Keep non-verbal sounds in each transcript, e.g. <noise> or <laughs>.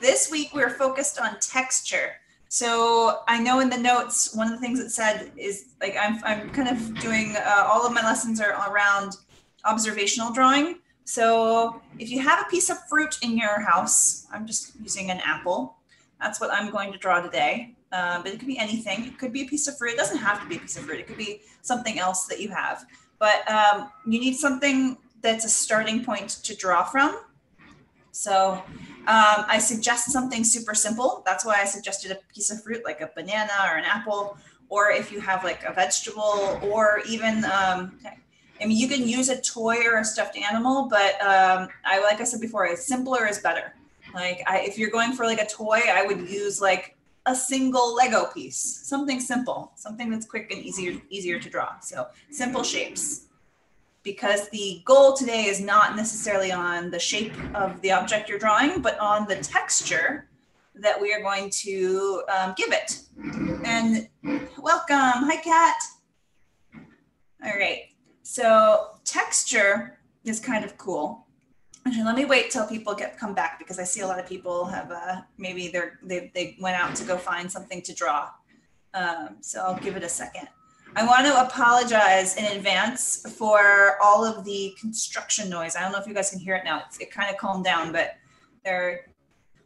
this week we're focused on texture. So I know in the notes, one of the things it said is like I'm, I'm kind of doing uh, all of my lessons are around observational drawing. So if you have a piece of fruit in your house, I'm just using an apple. That's what I'm going to draw today. Um, but it could be anything. It could be a piece of fruit. It doesn't have to be a piece of fruit. It could be something else that you have. But um, you need something that's a starting point to draw from. So um, I suggest something super simple. That's why I suggested a piece of fruit like a banana or an apple, or if you have like a vegetable, or even um, I mean, you can use a toy or a stuffed animal, but um, I like I said before, it's simpler is better. Like I, if you're going for like a toy, I would use like a single Lego piece, something simple, something that's quick and easier easier to draw. So simple shapes. Because the goal today is not necessarily on the shape of the object you're drawing, but on the texture that we are going to um, give it. And welcome, hi Kat. All right, so texture is kind of cool. Actually, let me wait till people get come back because I see a lot of people have uh, maybe they're they, they went out to go find something to draw. Um, so I'll give it a second. I want to apologize in advance for all of the construction noise. I don't know if you guys can hear it now. It's, it kind of calmed down, but they're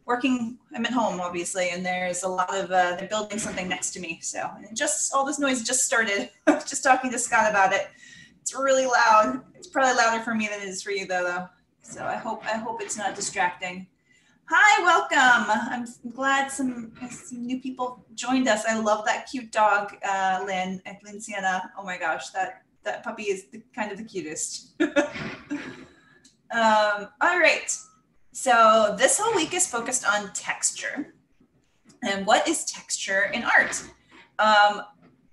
working. I'm at home, obviously, and there's a lot of uh, they're building something next to me. So just all this noise just started. <laughs> just talking to Scott about it. It's really loud. It's probably louder for me than it is for you, though. though. So I hope I hope it's not distracting. Hi, welcome. I'm glad some, some new people joined us. I love that cute dog, uh, Lynn, Lynn Sienna. Oh my gosh, that that puppy is the, kind of the cutest. <laughs> um, all right. So this whole week is focused on texture. And what is texture in art? Um,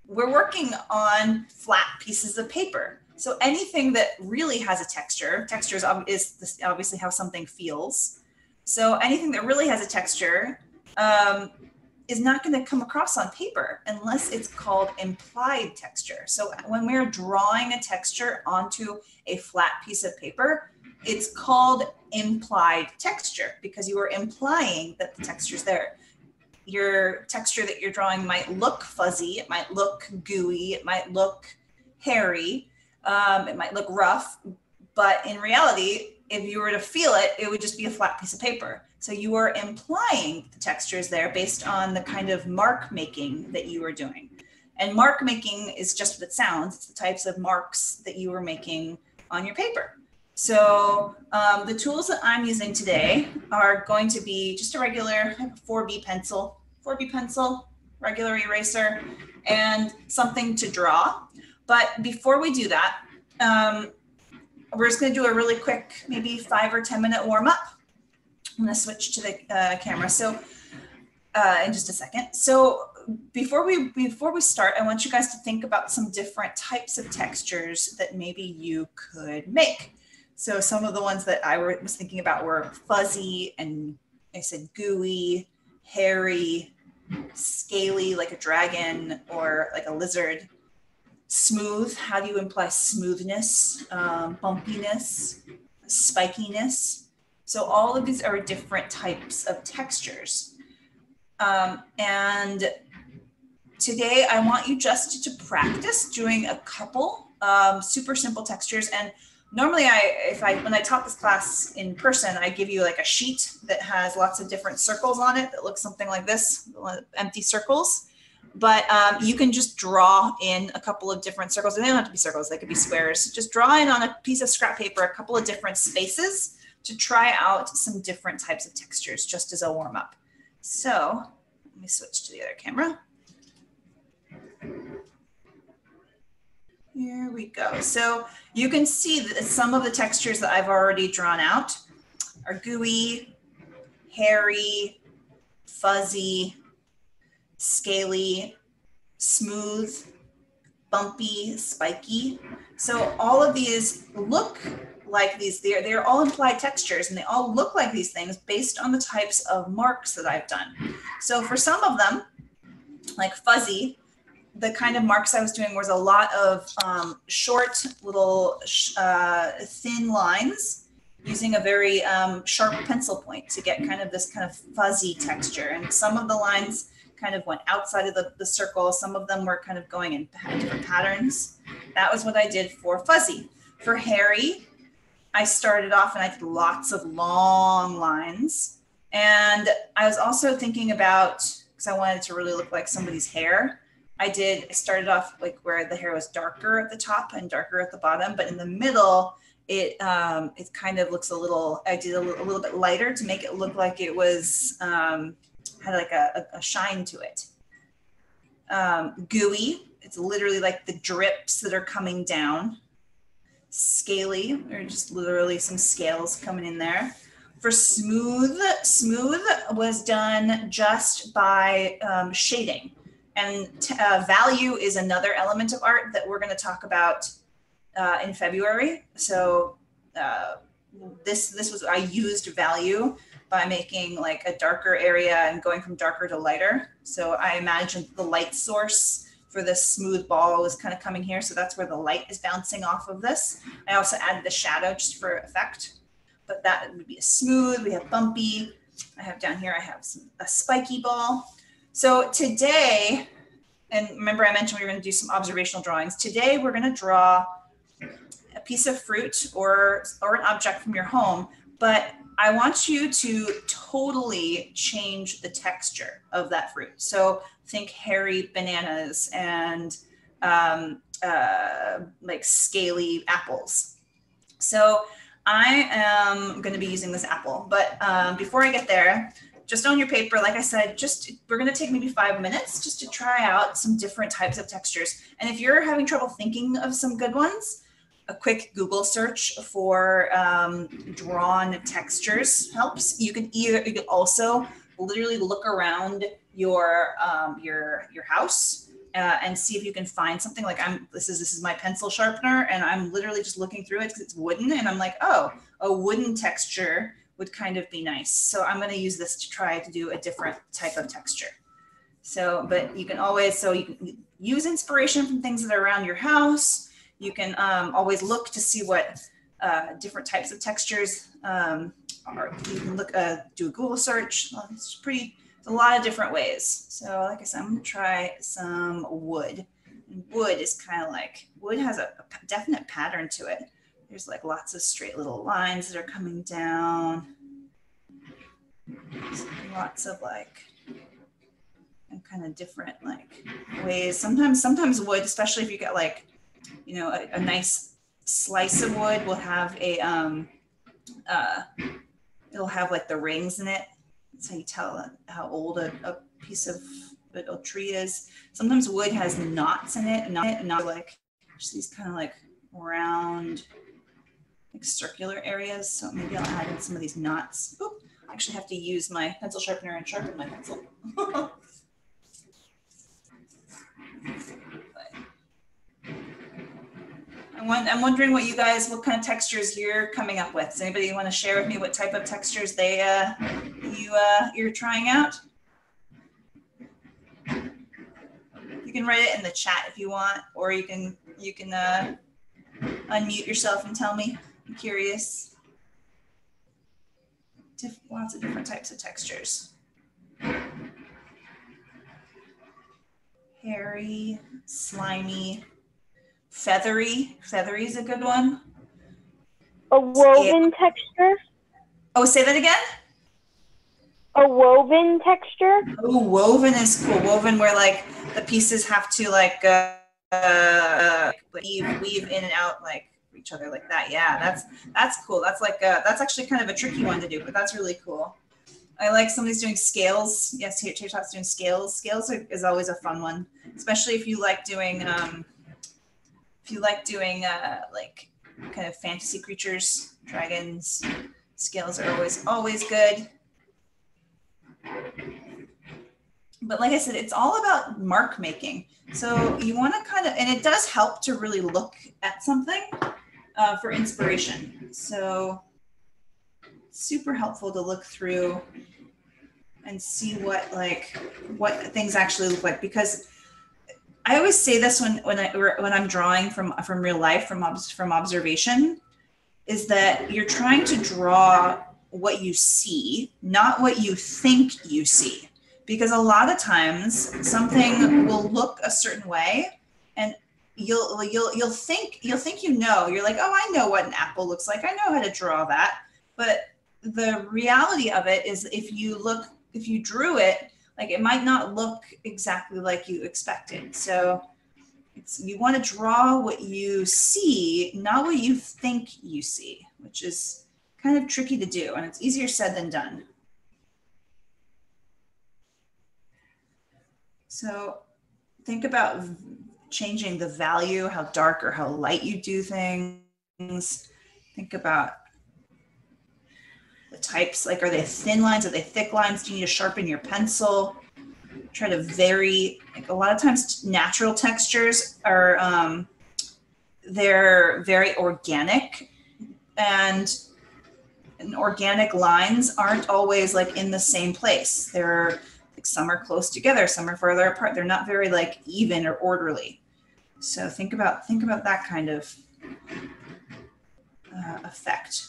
we're working on flat pieces of paper. So anything that really has a texture, texture is, is obviously how something feels. So anything that really has a texture um, is not going to come across on paper unless it's called implied texture. So when we're drawing a texture onto a flat piece of paper, it's called implied texture because you are implying that the texture is there. Your texture that you're drawing might look fuzzy, it might look gooey, it might look hairy, um, it might look rough, but in reality, if you were to feel it, it would just be a flat piece of paper. So you are implying the textures there based on the kind of mark making that you are doing. And mark making is just what it sounds. It's the types of marks that you were making on your paper. So um, the tools that I'm using today are going to be just a regular 4B pencil, 4B pencil, regular eraser, and something to draw. But before we do that, um, we're just going to do a really quick, maybe five or 10 minute warm up. I'm to switch to the uh, camera. So uh, in just a second. So before we before we start, I want you guys to think about some different types of textures that maybe you could make. So some of the ones that I was thinking about were fuzzy and I said gooey, hairy, scaly like a dragon or like a lizard, smooth. How do you imply smoothness? Um, bumpiness spikiness. So all of these are different types of textures. Um, and today i want you just to practice doing a couple um, super simple textures. And normally i if i when i taught this class in person i give you like a sheet that has lots of different circles on it that looks something like this empty circles but um, you can just draw in a couple of different circles. And they don't have to be circles, they could be squares. Just draw in on a piece of scrap paper a couple of different spaces to try out some different types of textures just as a warm up. So let me switch to the other camera. Here we go. So you can see that some of the textures that I've already drawn out are gooey, hairy, fuzzy, scaly, smooth, bumpy, spiky. So all of these look like these, they're, they're all implied textures and they all look like these things based on the types of marks that I've done. So for some of them, like fuzzy, the kind of marks I was doing was a lot of um, short little uh, thin lines using a very um, sharp pencil point to get kind of this kind of fuzzy texture. And some of the lines kind of went outside of the, the circle. Some of them were kind of going in different patterns. That was what I did for fuzzy. For hairy, I started off and I did lots of long lines. And I was also thinking about, because I wanted to really look like somebody's hair. I did, I started off like where the hair was darker at the top and darker at the bottom, but in the middle, it um, it kind of looks a little, I did a, a little bit lighter to make it look like it was, um, had like a, a shine to it. Um, gooey, it's literally like the drips that are coming down. Scaly, or just literally some scales coming in there. For smooth, smooth was done just by um, shading. And uh, value is another element of art that we're going to talk about uh, in February. So uh, this this was I used value by making like a darker area and going from darker to lighter. So I imagined the light source for this smooth ball was kind of coming here. So that's where the light is bouncing off of this. I also added the shadow just for effect, but that would be a smooth. We have bumpy. I have down here, I have some, a spiky ball. So today, and remember I mentioned we were gonna do some observational drawings. Today we're gonna draw a piece of fruit or, or an object from your home, but I want you to totally change the texture of that fruit. So think hairy bananas and um, uh, like scaly apples. So I am going to be using this apple, but um, before I get there, just on your paper, like I said, just we're going to take maybe five minutes just to try out some different types of textures. And if you're having trouble thinking of some good ones, a quick Google search for um, drawn textures helps. You can either you can also literally look around your um, your your house uh, and see if you can find something like I'm this is this is my pencil sharpener and I'm literally just looking through it because it's wooden and I'm like oh a wooden texture would kind of be nice. So I'm going to use this to try to do a different type of texture. So, but you can always so you can use inspiration from things that are around your house you can um, always look to see what uh, different types of textures um, are. You can look, uh, do a Google search. It's pretty, it's a lot of different ways. So like I said, I'm gonna try some wood. And wood is kind of like, wood has a, a definite pattern to it. There's like lots of straight little lines that are coming down. Lots of like and kind of different like ways. Sometimes, sometimes wood, especially if you get like you know, a, a nice slice of wood will have a, um, uh, it'll have like the rings in it. That's how you tell how old a, a piece of a tree is. Sometimes wood has knots in it, not, not like just these kind of like round, like circular areas. So maybe I'll add in some of these knots. Oop, I actually have to use my pencil sharpener and sharpen my pencil. <laughs> I'm wondering what you guys, what kind of textures you're coming up with. Does anybody want to share with me what type of textures they uh, you uh, you're trying out? You can write it in the chat if you want, or you can you can uh, unmute yourself and tell me. I'm curious. Lots of different types of textures. Hairy, slimy, Feathery. Feathery is a good one. A woven yeah. texture. Oh, say that again. A woven texture. Oh, woven is cool. Woven where like the pieces have to like uh, uh weave weave in and out like each other like that. Yeah, that's that's cool. That's like uh, that's actually kind of a tricky one to do, but that's really cool. I like somebody's doing scales. Yes, TikTok's doing scales. Scales are, is always a fun one, especially if you like doing um, if you like doing uh, like kind of fantasy creatures, dragons, scales are always always good. But like I said, it's all about mark making. So you want to kind of, and it does help to really look at something uh, for inspiration. So super helpful to look through and see what like what things actually look like because I always say this when when I when I'm drawing from from real life from from observation is that you're trying to draw what you see, not what you think you see. Because a lot of times something will look a certain way and you'll you'll you'll think you'll think you know. You're like, "Oh, I know what an apple looks like. I know how to draw that." But the reality of it is if you look if you drew it, like it might not look exactly like you expected. So it's you want to draw what you see, not what you think you see, which is kind of tricky to do and it's easier said than done. So think about changing the value, how dark or how light you do things. Think about the types, like are they thin lines, are they thick lines? Do you need to sharpen your pencil? Try to vary, like a lot of times natural textures are, um, they're very organic and and organic lines aren't always like in the same place. They're like some are close together, some are further apart. They're not very like even or orderly. So think about think about that kind of uh, effect.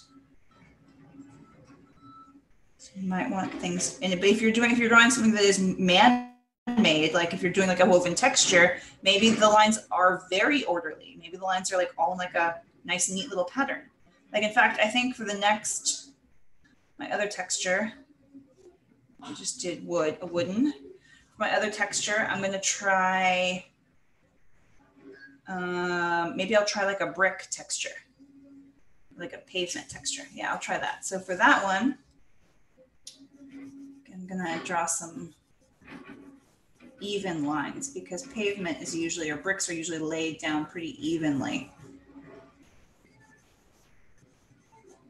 You might want things, in it. But if you're doing if you're drawing something that is man-made, like if you're doing like a woven texture, maybe the lines are very orderly. Maybe the lines are like all in like a nice, neat little pattern. Like in fact, I think for the next, my other texture, I just did wood, a wooden. For my other texture, I'm gonna try, um, maybe I'll try like a brick texture, like a pavement texture. Yeah, I'll try that. So for that one, gonna draw some even lines because pavement is usually, or bricks are usually laid down pretty evenly.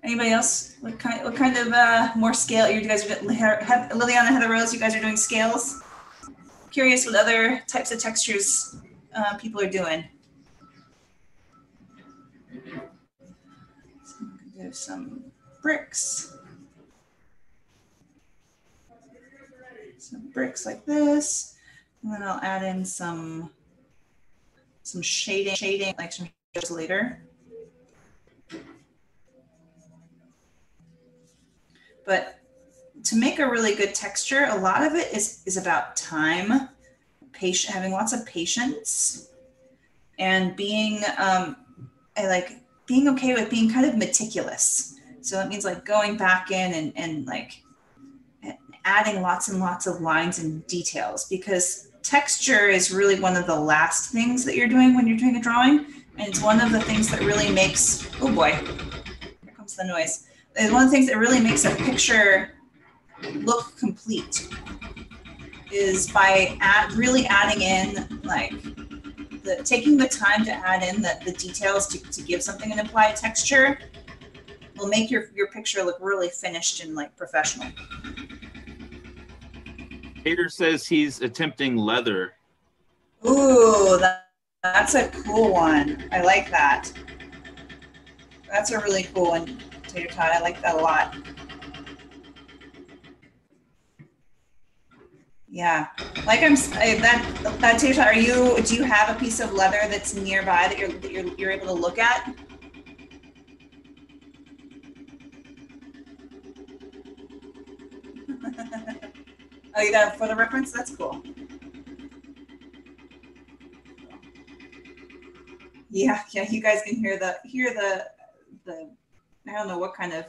Anybody else? What kind? What kind of uh, more scale? You guys are Liliana, Heather Rose. You guys are doing scales. Curious what other types of textures uh, people are doing. Do some bricks. Some bricks like this, and then I'll add in some some shading, shading like some later. But to make a really good texture, a lot of it is, is about time, patient, having lots of patience, and being um, I like being okay with being kind of meticulous. So it means like going back in and, and like adding lots and lots of lines and details because texture is really one of the last things that you're doing when you're doing a drawing. And it's one of the things that really makes, oh boy, here comes the noise is one of the things that really makes a picture look complete is by add, really adding in like the taking the time to add in the, the details to, to give something an applied texture will make your, your picture look really finished and like professional. Peter says he's attempting leather. Ooh, that, that's a cool one. I like that. That's a really cool one tater tot. I like that a lot. Yeah, like I'm that that tater tot. Are you? Do you have a piece of leather that's nearby that you're that you're you're able to look at? You got a photo reference? That's cool. Yeah, yeah. You guys can hear the hear the the I don't know what kind of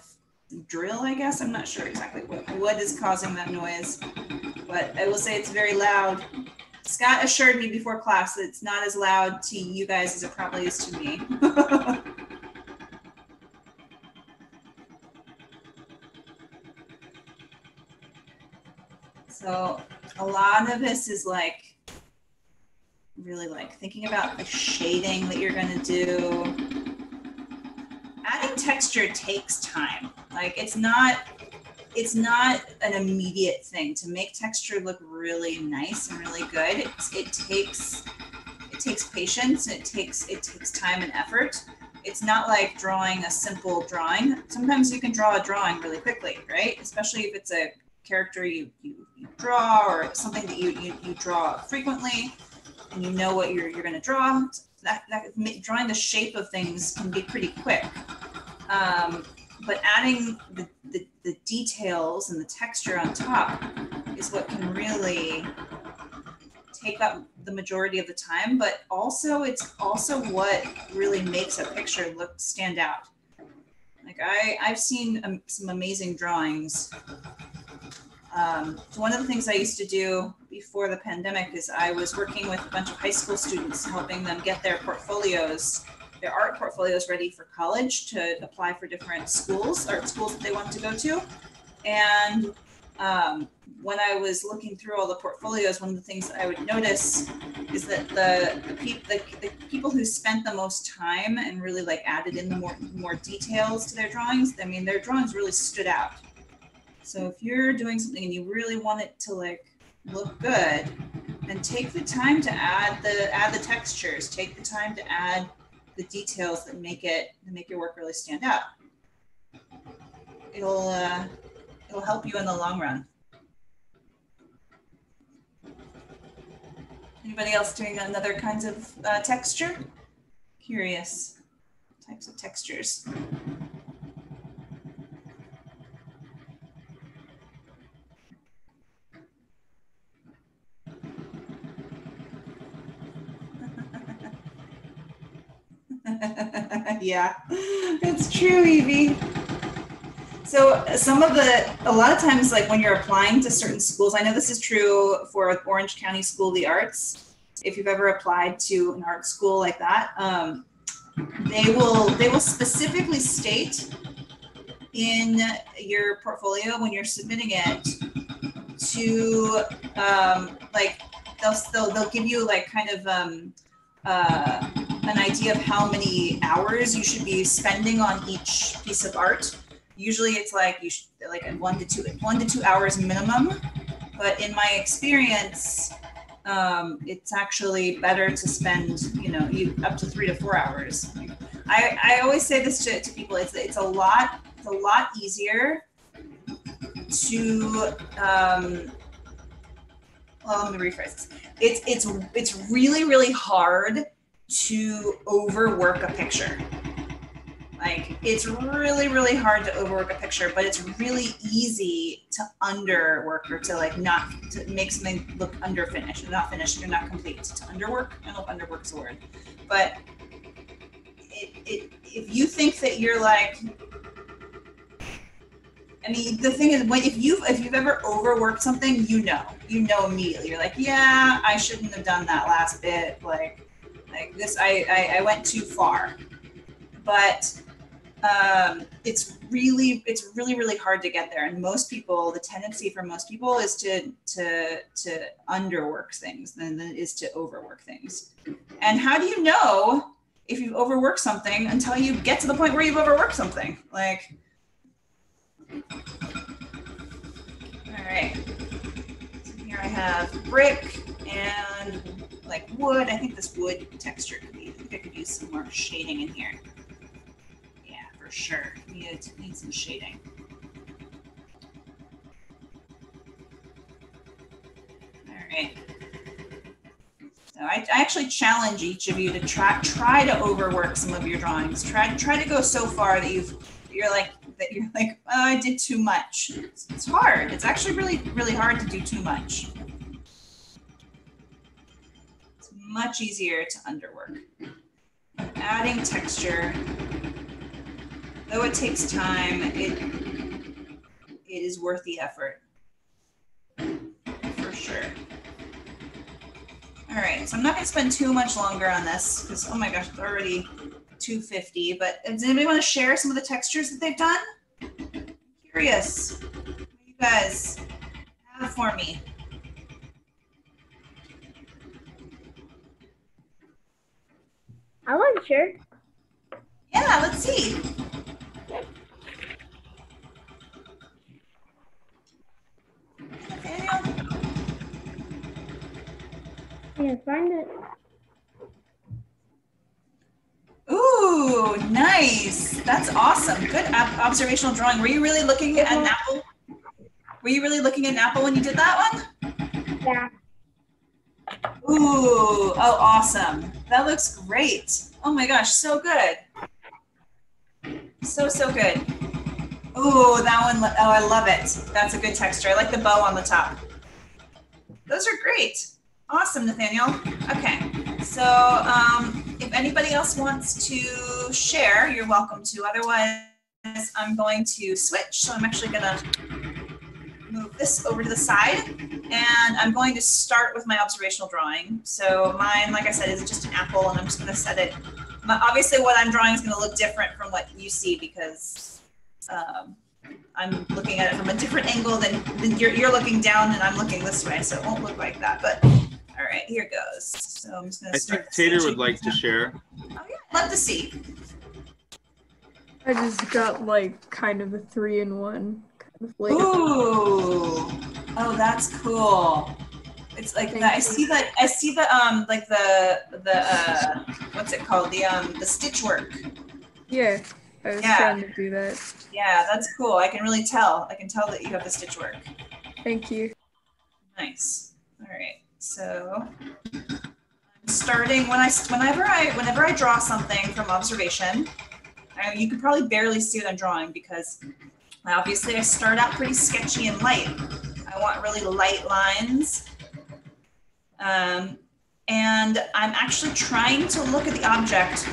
drill, I guess. I'm not sure exactly what, what is causing that noise, but I will say it's very loud. Scott assured me before class that it's not as loud to you guys as it probably is to me. <laughs> so a lot of this is like really like thinking about the shading that you're going to do adding texture takes time. Like it's not it's not an immediate thing to make texture look really nice and really good. It, it takes it takes patience. It takes it takes time and effort. It's not like drawing a simple drawing. Sometimes you can draw a drawing really quickly, right? Especially if it's a character you, you, you draw or something that you, you, you draw frequently and you know what you're, you're going to draw. That, that drawing the shape of things can be pretty quick Um, but adding the, the, the details and the texture on top is what can really take up the majority of the time, but also it's also what really makes a picture look stand out. Like I, I've seen um, some amazing drawings. Um, one of the things I used to do before the pandemic is I was working with a bunch of high school students, helping them get their portfolios, their art portfolios ready for college to apply for different schools, art schools that they want to go to. And um, when I was looking through all the portfolios, one of the things that I would notice is that the the, the, the people who spent the most time and really like added in the more more details to their drawings, I mean, their drawings really stood out. So if you're doing something and you really want it to like look good, then take the time to add the add the textures, take the time to add the details that make it that make your work really stand out. It'll uh, it'll help you in the long run. Anybody else doing another kinds of uh, texture? Curious types of textures. <laughs> yeah, it's true, Evie. So some of the, a lot of times, like when you're applying to certain schools, I know this is true for Orange County School of the Arts. If you've ever applied to an art school like that, um, they will they will specifically state in your portfolio when you're submitting it to um, like they'll, they'll they'll give you like kind of um, uh, an idea of how many hours you should be spending on each piece of art. Usually, it's like you should like one to two one to two hours minimum. But in my experience, um, it's actually better to spend you know you up to three to four hours. I, I always say this to, to people. It's it's a lot it's a lot easier to um, well, let me rephrase this. It's it's it's really really hard to overwork a picture. Like it's really really hard to overwork a picture, but it's really easy to underwork or to like not to make something look underfinished, not finished, or not complete. To underwork, I don't know if underwork's a word, but it, it if you think that you're like I mean, the thing is, when if you if you've ever overworked something, you know, you know immediately. You're like, yeah, I shouldn't have done that last bit. Like, like this, I I, I went too far. But um, it's really it's really really hard to get there. And most people, the tendency for most people is to to to underwork things than is to overwork things. And how do you know if you've overworked something until you get to the point where you've overworked something? Like all right. So here I have brick and like wood. I think this wood texture could be, I think I could use some more shading in here. Yeah, for sure. Need, need some shading. All right. So I, I actually challenge each of you to try try to overwork some of your drawings. Try try to go so far that you've you're like that you're like, oh, I did too much. It's, it's hard. It's actually really, really hard to do too much. It's much easier to underwork. Adding texture, though it takes time, it, it is worth the effort. For sure. All right, so I'm not gonna spend too much longer on this because, oh my gosh, it's already 250. But does anybody want to share some of the textures that they've done? Curious. What you guys have for me? I want share. Yeah, let's see. Nathaniel? Can't find it. Ooh, nice. That's awesome. Good observational drawing. Were you really looking at an apple? Were you really looking at an apple when you did that one? Yeah. Ooh, oh, awesome. That looks great. Oh my gosh, so good. So, so good. Ooh, that one, oh, I love it. That's a good texture. I like the bow on the top. Those are great. Awesome, Nathaniel. Okay, so um, if anybody else wants to share, you're welcome to. Otherwise, I'm going to switch. So I'm actually gonna move this over to the side and I'm going to start with my observational drawing. So mine, like I said, is just an apple and I'm just gonna set it. My, obviously what I'm drawing is gonna look different from what you see because um, I'm looking at it from a different angle than, than you're, you're looking down and I'm looking this way. So it won't look like that, but all right, here goes. So I'm just gonna I start. think Tater would like to down. share. Oh yeah, love to see. I just got like kind of a three in one kind of like Ooh. Oh, that's cool. It's like. I see that. I see the um like the the uh what's it called? The um the stitch work. yeah. I was Yeah. trying to do that. Yeah, that's cool. I can really tell. I can tell that you have the stitch work. Thank you. Nice. All right. So I'm starting when I whenever I whenever I draw something from observation, I, you can probably barely see what I'm drawing because obviously I start out pretty sketchy and light. I want really light lines. Um, and I'm actually trying to look at the object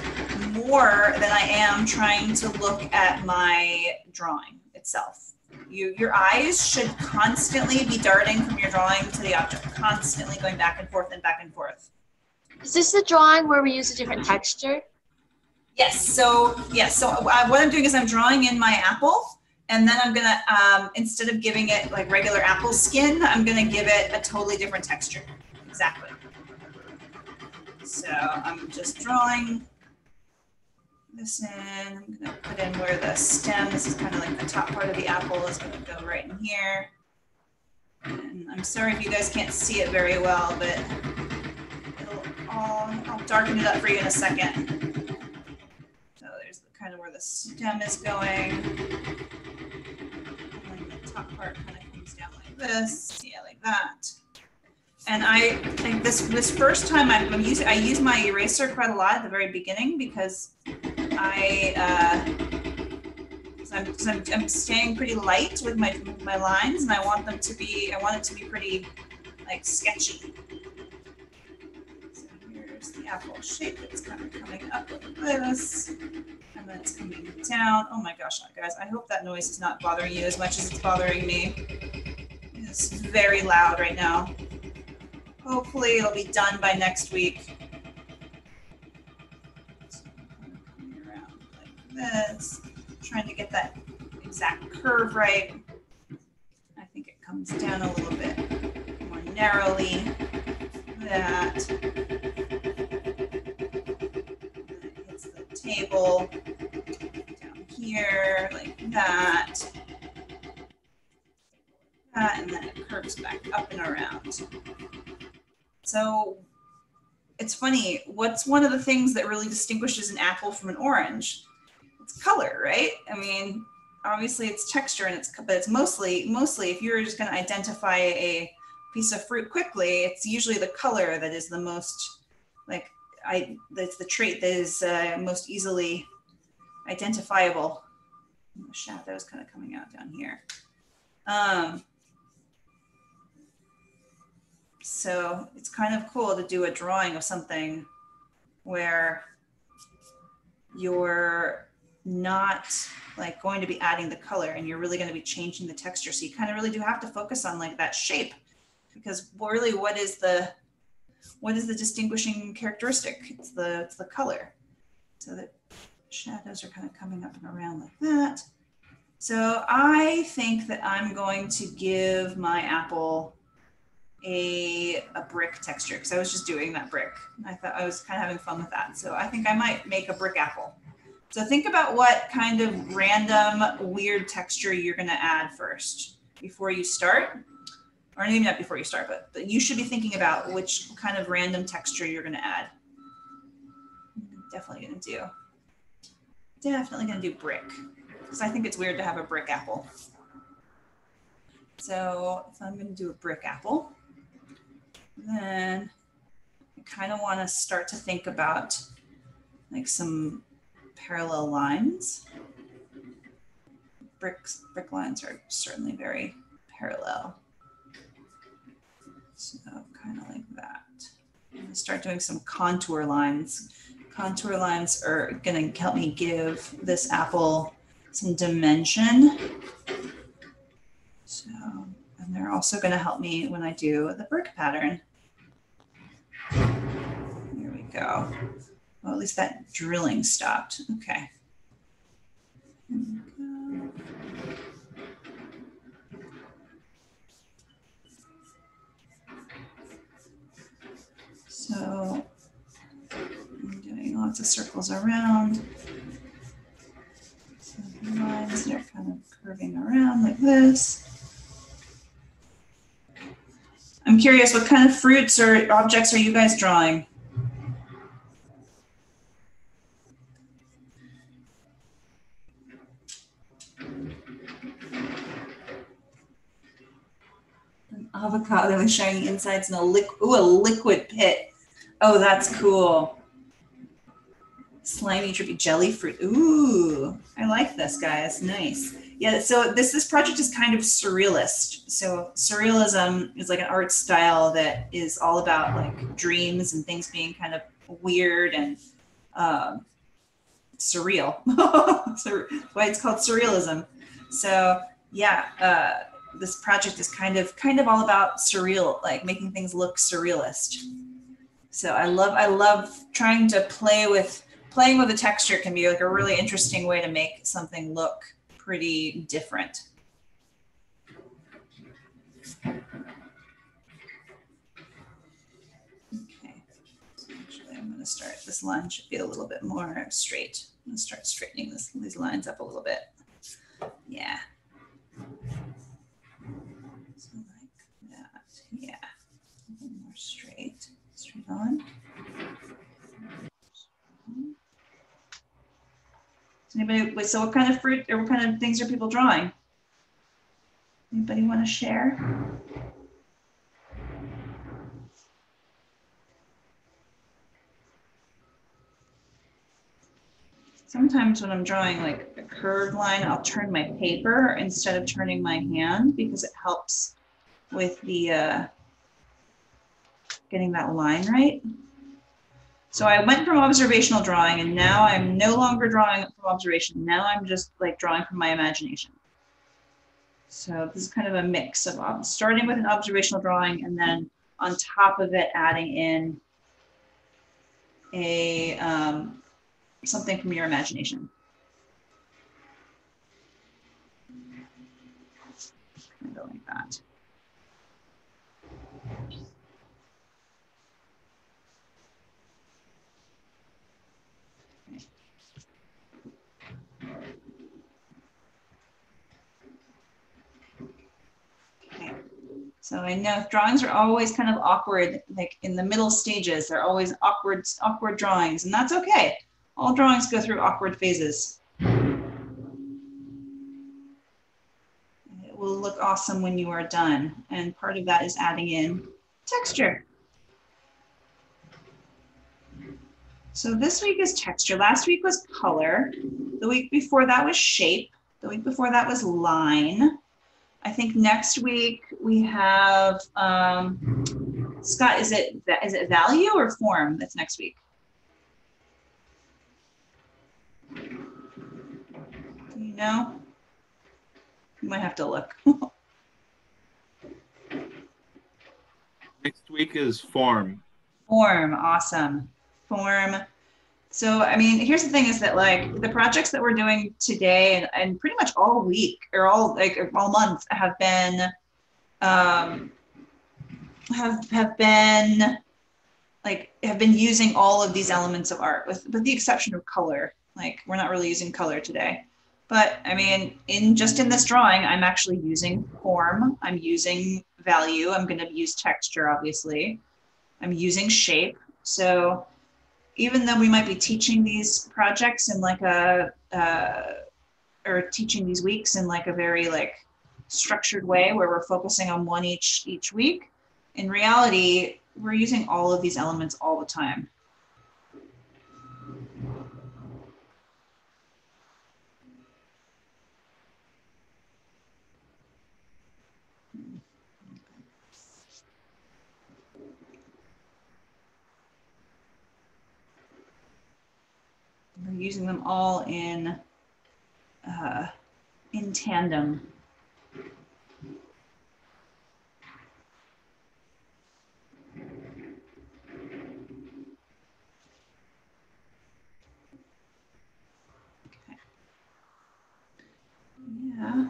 more than I am trying to look at my drawing itself. You, your eyes should constantly be darting from your drawing to the object, constantly going back and forth and back and forth. Is this the drawing where we use a different texture? Yes. So yes. So uh, what I'm doing is I'm drawing in my apple, and then I'm gonna um, instead of giving it like regular apple skin, I'm gonna give it a totally different texture. Exactly. So I'm just drawing this in. I'm gonna put in where the stem. This is kind of like the top part of the apple is gonna go right in here. And I'm sorry if you guys can't see it very well, but it'll all, I'll darken it up for you in a second. So there's the, kind of where the stem is going. Top part kind of comes down like this, yeah, like that. And I think this this first time I'm, I'm using I use my eraser quite a lot at the very beginning because I uh, 'cause I'm, I'm, I'm staying pretty light with my with my lines and I want them to be I want it to be pretty like sketchy. So here's the apple shape. It's kind of coming up like this, and then it's coming down. Oh my gosh, guys! I hope that noise is not bothering you as much as it's bothering me. It's very loud right now. Hopefully, it'll be done by next week. Around like this, trying to get that exact curve right. I think it comes down a little bit more narrowly. That. And then it hits the table down here like that. That, and then it curves back up and around. So it's funny, what's one of the things that really distinguishes an apple from an orange? It's color, right? I mean, obviously it's texture and it's but it's mostly mostly if you're just going to identify a piece of fruit quickly, it's usually the color that is the most like I that's the trait that is uh, most easily identifiable. The shadow is kind of coming out down here. Um, so it's kind of cool to do a drawing of something where you're not like going to be adding the color and you're really going to be changing the texture. So you kind of really do have to focus on like that shape because really what is the what is the distinguishing characteristic? It's the it's the color. So the shadows are kind of coming up and around like that. So I think that I'm going to give my apple a, a brick texture because I was just doing that brick. I thought I was kind of having fun with that. So I think I might make a brick apple. So think about what kind of random weird texture you're going to add first before you start. Or maybe not before you start, but, but you should be thinking about which kind of random texture you're going to add. Definitely going to do. Definitely going to do brick because I think it's weird to have a brick apple. So, so I'm going to do a brick apple. Then I kind of want to start to think about like some parallel lines. bricks, brick lines are certainly very parallel. So kind of like that. I'm gonna start doing some contour lines. Contour lines are gonna help me give this apple some dimension. So, and they're also gonna help me when I do the brick pattern. There we go. Well, at least that drilling stopped. Okay. Hmm. So I'm doing lots of circles around. So the lines that are kind of curving around like this. I'm curious, what kind of fruits or objects are you guys drawing? An avocado with shiny insides and a liquid, ooh, a liquid pit. Oh, that's cool. Slimy, drippy jelly fruit. Ooh, I like this, guys. Nice. Yeah, so this this project is kind of surrealist. So surrealism is like an art style that is all about like dreams and things being kind of weird and um, surreal. <laughs> so why it's called surrealism. So yeah, uh, this project is kind of kind of all about surreal, like making things look surrealist. So I love I love trying to play with playing with the texture can be like a really interesting way to make something look pretty different. Okay, I'm gonna start, this line should be a little bit more straight. I'm gonna start straightening this, these lines up a little bit. Yeah. So like that, yeah. A little more straight, straight on. Does anybody, wait, so what kind of fruit or what kind of things are people drawing? Anybody want to share? Sometimes when I'm drawing like a curved line, I'll turn my paper instead of turning my hand because it helps with the uh, getting that line right. So I went from observational drawing and now I'm no longer drawing from observation. Now I'm just like drawing from my imagination. So this is kind of a mix of starting with an observational drawing and then on top of it adding in a um, something from your imagination. Kind of like that. So I know drawings are always kind of awkward, like in the middle stages, they're always awkward, awkward drawings, and that's okay. All drawings go through awkward phases. It will look awesome when you are done. And part of that is adding in texture. So this week is texture. Last week was color. The week before that was shape. The week before that was line. I think next week we have um, Scott. Is it is it value or form? That's next week. Do you know? You might have to look. <laughs> Next week is form. Form, awesome. Form. So, I mean, here's the thing is that like the projects that we're doing today and, and pretty much all week or all like all month have been um, have have been like have been using all of these elements of art with with the exception of color. Like we're not really using color today. But I mean, in just in this drawing, I'm actually using form, I'm using value, I'm gonna use texture, obviously. I'm using shape. So even though we might be teaching these projects in like a, uh, or teaching these weeks in like a very like structured way where we're focusing on one each each week, in reality, we're using all of these elements all the time. We're using them all in uh, in tandem. Yeah.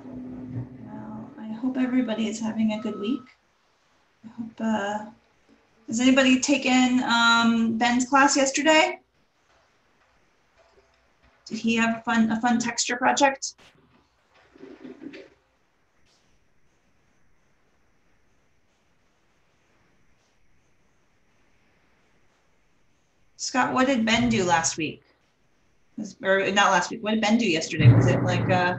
Well, I hope everybody is having a good week. I hope. Uh, has anybody taken um, Ben's class yesterday? Did he have fun a fun texture project? Scott, what did Ben do last week? Or not last week, what did Ben do yesterday? Was it like, uh,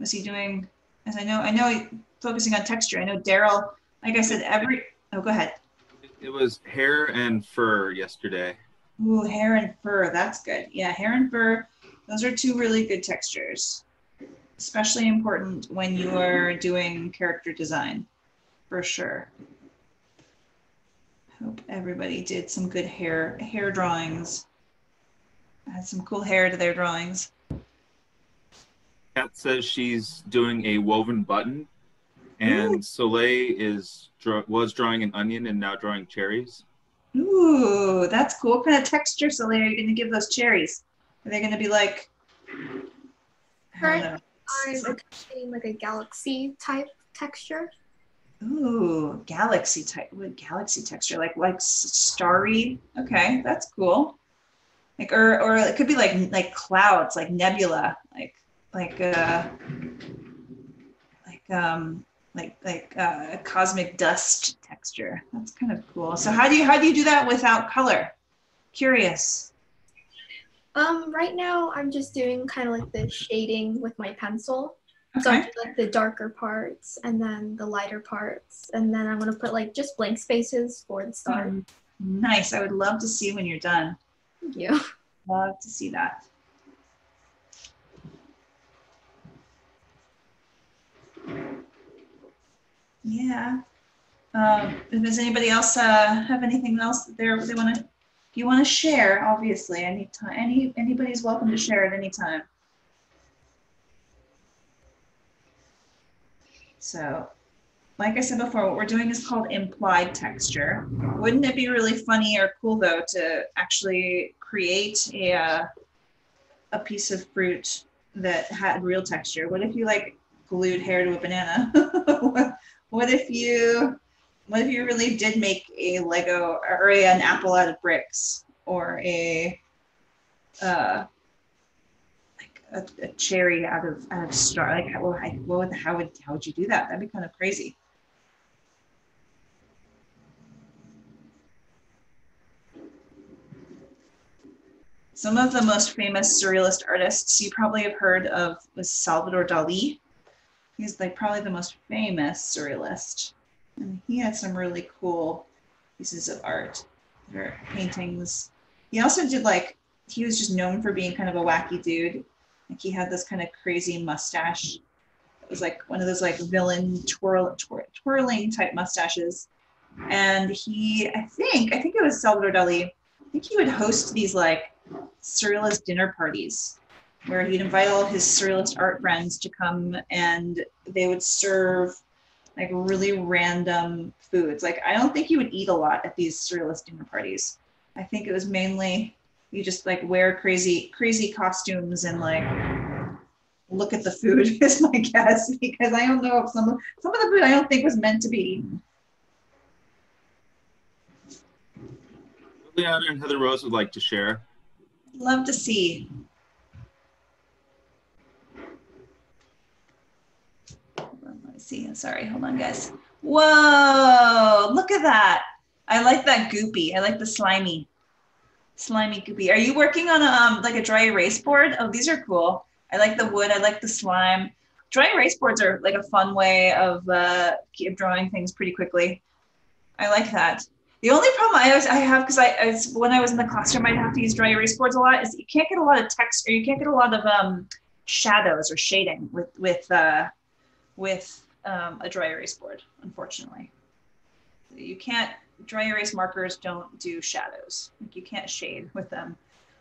was he doing, as I know, I know focusing on texture. I know Daryl, like I said, every, oh, go ahead. It was hair and fur yesterday. Ooh, hair and fur. That's good. Yeah, hair and fur. Those are two really good textures. Especially important when you are doing character design, for sure. Hope everybody did some good hair hair drawings. Had some cool hair to their drawings. Kat says she's doing a woven button, and Soleil is was drawing an onion and now drawing cherries. Ooh, that's cool. What kind of texture, Soleil, are you going to give those cherries? Are they going to be like? I don't know. I'm attempting like a galaxy type texture. Ooh, galaxy type, what galaxy texture, like like starry. Okay, that's cool. Like or or it could be like like clouds, like nebula, like like uh like um like like uh cosmic dust texture. That's kind of cool. So how do you how do you do that without color? Curious. Um, right now I'm just doing kind of like the shading with my pencil. So I Okay. do like the darker parts and then the lighter parts, and then I'm gonna put like just blank spaces for the star. Nice. I would love to see when you're done. Thank you. <laughs> Love to see that. Yeah. Um, does anybody else uh, have anything else that they're, they want to, you want to share, obviously, anytime, any, anybody's welcome to share at any time. So, like I said before, what we're doing is called implied texture. Wouldn't it be really funny or cool though to actually create a uh, a piece of fruit that had real texture? What if you like glued hair to a banana? <laughs> what, if you what if you really did make a Lego or an apple out of bricks or a uh, like a, a cherry out of out of star? Like how, what would how would how would you do that? That'd be kind of crazy. Some of the most famous surrealist artists you probably have heard of was Salvador Dali. He's like probably the most famous surrealist. And he had some really cool pieces of art or paintings. He also did like he was just known for being kind of a wacky dude. Like he had this kind of crazy mustache. It was like one of those like villain twirl, twir- twirling type mustaches. And he, I think, I think it was Salvador Dali. I think he would host these like surrealist dinner parties where he'd invite all his surrealist art friends to come and they would serve like really random foods. Like I don't think you would eat a lot at these surrealist dinner parties. I think it was mainly you just like wear crazy crazy costumes and like look at the food <laughs> is my guess because I don't know if some of some of the food I don't think was meant to be eaten. Liliana and Heather Rose would like to share. Love to see. Hold on, Let see. Sorry, hold on, guys. Whoa, look at that. I like that goopy. I like the slimy, slimy goopy. Are you working on a, um, like a dry erase board? Oh, these are cool. I like the wood. I like the slime. Dry erase boards are like a fun way of uh, keep drawing things pretty quickly. I like that. The only problem I always I have because I, I was- when I was in the classroom I'd have to use dry erase boards a lot is you can't get a lot of text or you can't get a lot of um, shadows or shading with with uh, with um, a dry erase board. Unfortunately, you can't dry erase markers don't do shadows. Like you can't shade with them.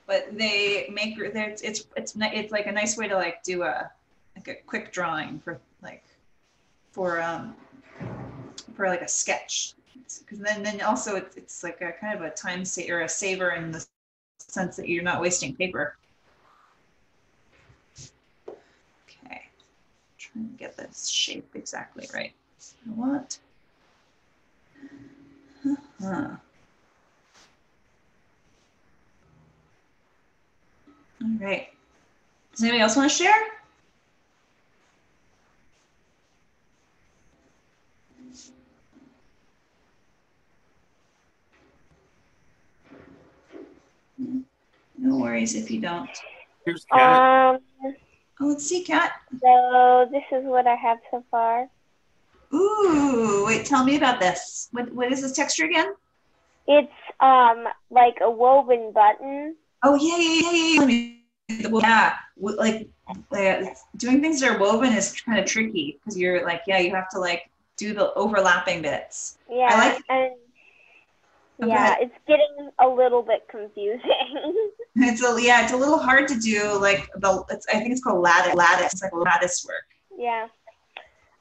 but they make it's it's it's it's like a nice way to like do a like a quick drawing for like for um for like a sketch because then then also it's, it's like a kind of a time saver or a saver in the sense that you're not wasting paper. Okay, trying to get this shape exactly right. You know what? Huh. All right. Does anybody else want to share? No worries if you don't. Here's Kat. Um, Oh, let's see, Kat. so this is what I have so far. Ooh, wait, tell me about this. What what is this texture again? It's um like a woven button. Oh yeah, yeah, yeah, yeah. yeah. Yeah, like uh, doing things that are woven is kind of tricky because you're like, yeah, you have to like do the overlapping bits. Yeah, I like- and Go yeah, it's getting a little bit confusing. <laughs> It's a yeah, it's a little hard to do. Like the, it's, I think it's called lattice. Lattice. It's like lattice work. yeah,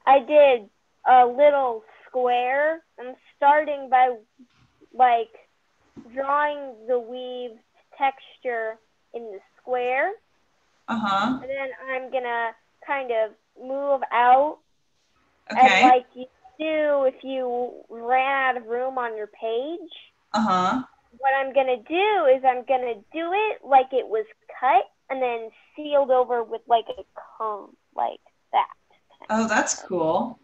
I did a little square. I'm starting by like drawing the weaved texture in the square, Uh huh. and then I'm gonna kind of move out Okay. And like you do if you ran out of room on your page, Uh huh. What I'm gonna do is I'm gonna do it like it was cut and then sealed over with like a comb, like that. Oh, that's cool.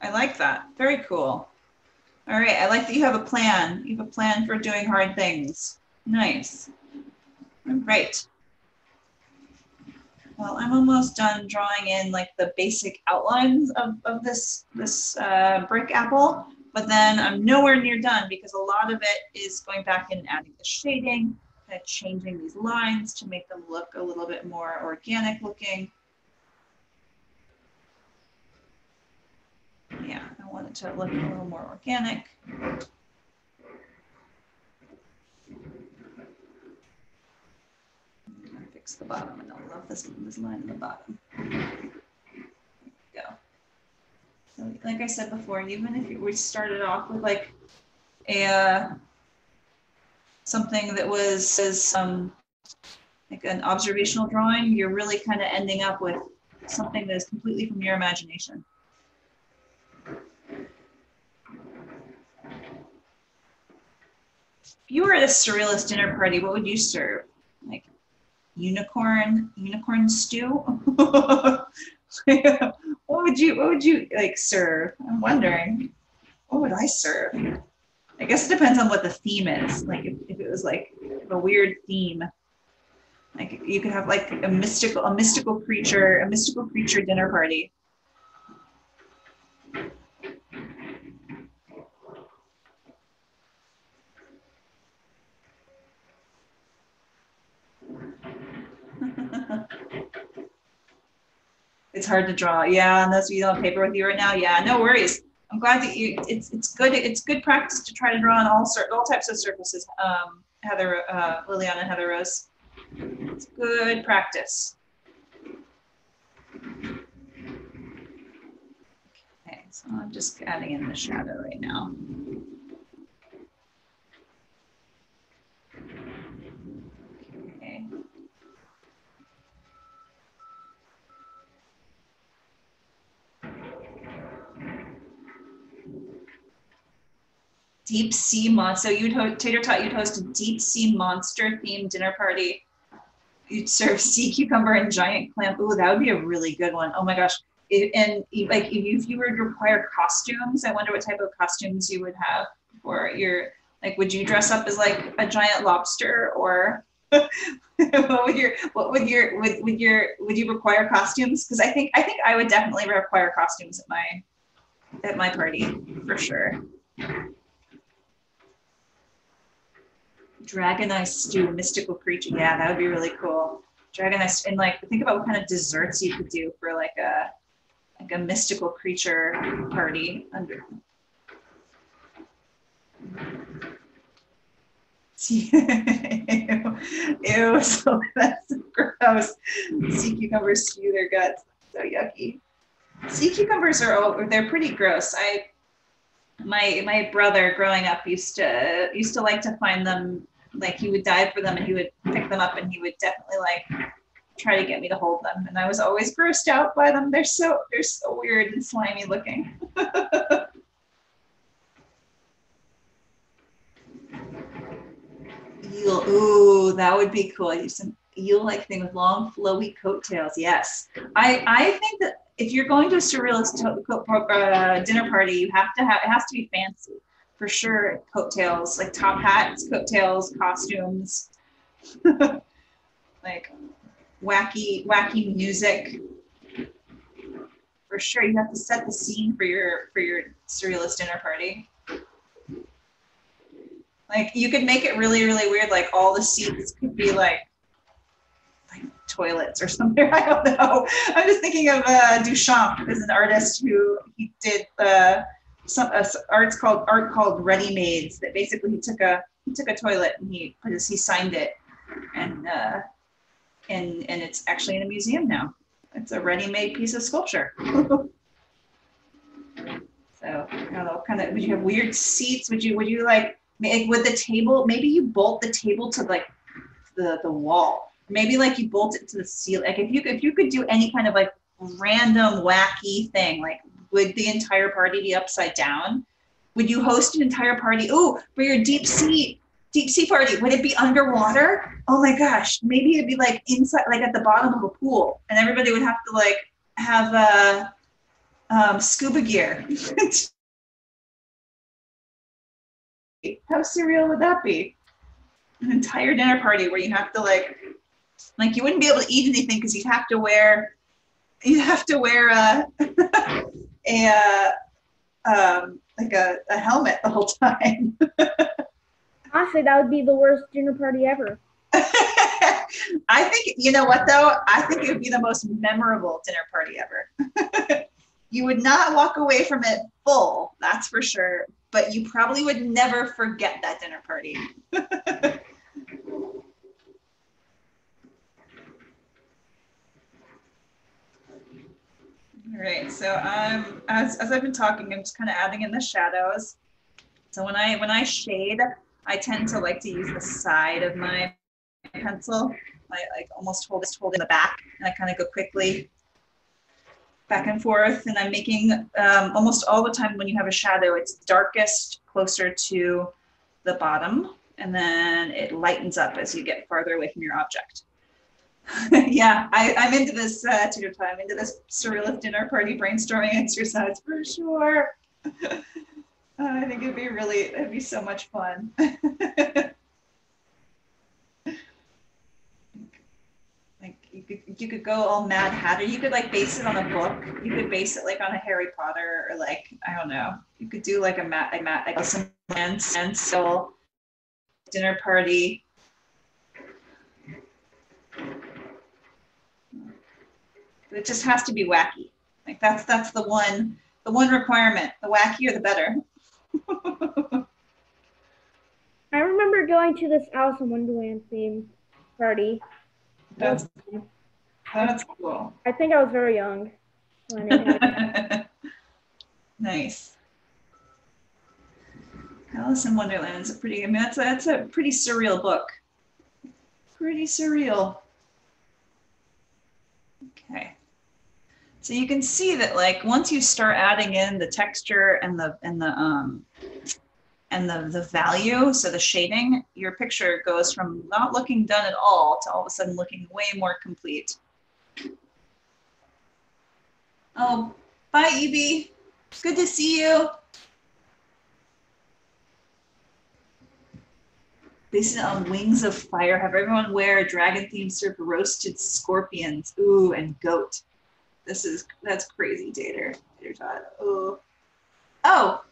I like that. Very cool. All right. I like that you have a plan. You have a plan for doing hard things. Nice. All right. Well, I'm almost done drawing in like the basic outlines of, of this this uh, brick apple, but then I'm nowhere near done because a lot of it is going back and adding the shading, kind of changing these lines to make them look a little bit more organic looking. Yeah, I want it to look a little more organic. Fix the bottom. and I love this, this line in the bottom. So like I said before, even if we started off with like a, uh, something that was, um, like an observational drawing, you're really kind of ending up with something that is completely from your imagination. If you were at a surrealist dinner party, what would you serve? Like unicorn, unicorn stew? <laughs> <laughs> what would you, what would you like serve? I'm wondering, what would I serve? I guess it depends on what the theme is. Like if, if it was like a weird theme, like you could have like a mystical, a mystical creature, a mystical creature dinner party. It's hard to draw. Yeah, unless you don't have paper with you right now. Yeah, no worries. I'm glad that you. It's it's good. It's good practice to try to draw on all sur- all types of surfaces. Um, Heather, uh, Liliana, Heather Rose. It's good practice. Okay, so I'm just adding in the shadow right now. Okay. Deep sea monster. So you'd ho- Tater Tot, you'd host a deep sea monster themed dinner party. You'd serve sea cucumber and giant clam. Ooh, that would be a really good one. Oh my gosh. It, and like if you, if you were to require costumes, I wonder what type of costumes you would have for your like would you dress up as like a giant lobster or <laughs> what would your what would your would, would your would you require costumes? Because I think I think I would definitely require costumes at my at my party for sure. Dragon Eye stew, mystical creature. Yeah, that would be really cool. Dragon stew, and like think about what kind of desserts you could do for like a like a mystical creature party under. See, <laughs> Ew, <laughs> so that's gross. Sea cucumbers spew their guts. So yucky. Sea cucumbers are oh, they're pretty gross. I my my brother growing up used to used to like to find them like he would dive for them and he would pick them up and he would definitely like try to get me to hold them and I was always grossed out by them. They're so they're so weird and slimy looking. <laughs> eel. Ooh, that would be cool. Use some eel-like thing with long, flowy coattails. Yes, I I think that if you're going to a surrealist to- uh, dinner party, you have to have it has to be fancy for sure. Coattails, like top hats, coattails, costumes, <laughs> like wacky wacky music. For sure, you have to set the scene for your for your surrealist dinner party. Like you could make it really, really weird. Like all the seats could be like like toilets or <laughs> something. I don't know. I'm just thinking of uh, Duchamp as an artist who he did uh, some uh, arts called art called Ready Mades. That basically he took a he took a toilet and he put his he signed it, and uh, and and it's actually in a museum now. It's a ready-made piece of sculpture. <laughs> So don't know, kind of would you have weird seats? Would you would you like make with the table? Maybe you bolt the table to like the the wall. Maybe like you bolt it to the ceiling. Like if you if you could do any kind of like random wacky thing, like would the entire party be upside down? Would you host an entire party? Oh, for your deep sea deep sea party, would it be underwater? Oh my gosh, maybe it'd be like inside, like at the bottom of a pool, and everybody would have to like have a um, scuba gear. <laughs> How surreal would that be? An entire dinner party where you have to like, like you wouldn't be able to eat anything because you'd have to wear, you'd have to wear a, <laughs> a, um, like a, a helmet the whole time. <laughs> Honestly, that would be the worst dinner party ever. <laughs> I think you know what though. I think it would be the most memorable dinner party ever. <laughs> you would not walk away from it full, that's for sure. But you probably would never forget that dinner party. Right, so um, as, as I've been talking, I'm just kind of adding in the shadows. So when I when I shade, I tend to like to use the side of my pencil. I like almost hold it hold in the back, and I kind of go quickly back and forth. And I'm making um, almost all the time when you have a shadow, it's darkest closer to the bottom, and then it lightens up as you get farther away from your object. <laughs> yeah, I, I'm into this uh, time. I'm into this surrealist dinner party brainstorming <laughs> exercise for sure. <laughs> I think it'd be really, it'd be so much fun. like you could, you could go all Mad Hatter. You could like base it on a book. You could base it like on a Harry Potter or like I don't know. You could do like a Matt, a Matt, like some and still dinner party. It just has to be wacky. Like that's that's the one the one requirement. The wackier the better. <laughs> I remember going to this Alice in Wonderland theme party. That's that's cool. I think I was very young when it happened. <laughs> nice. Alice in Wonderland is a pretty. I mean, that's a, that's a pretty surreal book. Pretty surreal. Okay. So you can see that like once you start adding in the texture and the and the um and the the value, so the shading, your picture goes from not looking done at all to all of a sudden looking way more complete. Oh, bye Evie. Good to see you. Based on Wings of Fire, have everyone wear a dragon themed serve roasted scorpions. Ooh, and goat. This is that's crazy, Tater. Tater Tot. Oh. Oh,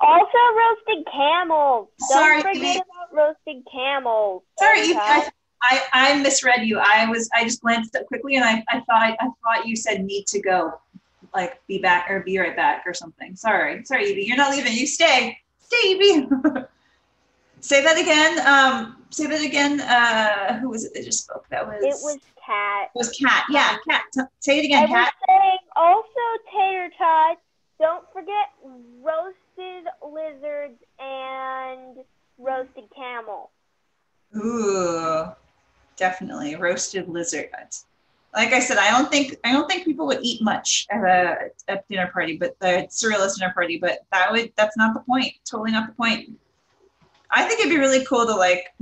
Also roasted camels. Don't Sorry, forget about roasted camels. sorry, Evie, I, I, I misread you. I was I just glanced up quickly and I, I thought I thought you said need to go. Like be back or be right back or something. Sorry. Sorry, Evie. You're not leaving. You stay. Stay, Evie. <laughs> Say that again. Um, say that again. Uh, who was it that just spoke? That was It was cat. it was Cat. Yeah, Cat. T- say it I again, was Cat. saying also tater tots. Don't forget roasted lizards and roasted camel. Ooh, definitely roasted lizard. Like I said, I don't think I don't think people would eat much at a at dinner party, but the surrealist dinner party. But that would that's not the point. Totally not the point. I think it'd be really cool to like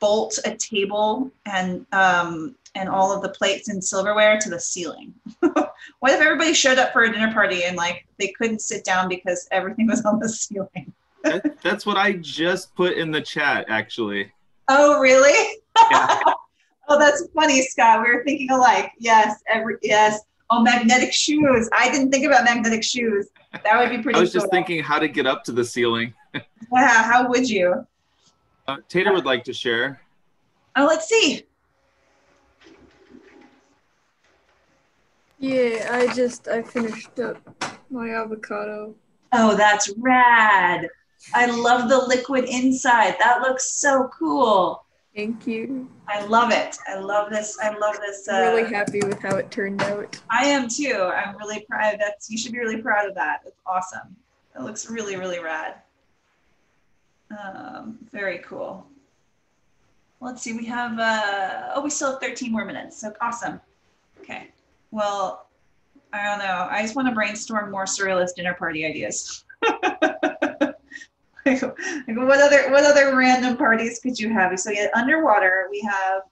bolt a table and um and all of the plates and silverware to the ceiling. <laughs> what if everybody showed up for a dinner party and like they couldn't sit down because everything was on the ceiling? That, that's what I just put in the chat, actually. Oh, really? Yeah. <laughs> oh, that's funny, Scott. We were thinking alike. Yes, every yes. Oh, magnetic shoes. I didn't think about magnetic shoes. That would be pretty. Cool. I was just thinking how to get up to the ceiling. <laughs> Yeah, how would you? Uh, Tater would like to share. Oh, let's see. Yeah, I just I finished up my avocado. Oh, that's rad. I love the liquid inside. That looks so cool. Thank you. I love it. I love this. I love this. Uh, I'm really happy with how it turned out. I am too. I'm really proud. That's you should be really proud of that. It's awesome. It looks really, really rad. Um, very cool. Let's see. We have. Uh, oh, we still have 13 more minutes. So awesome. Okay. Well, I don't know. I just want to brainstorm more surrealist dinner party ideas. <laughs> Like, <laughs> what other what other random parties could you have? So yeah, underwater we have